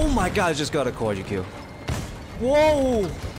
Oh my god, I just got a quad kill. Whoa!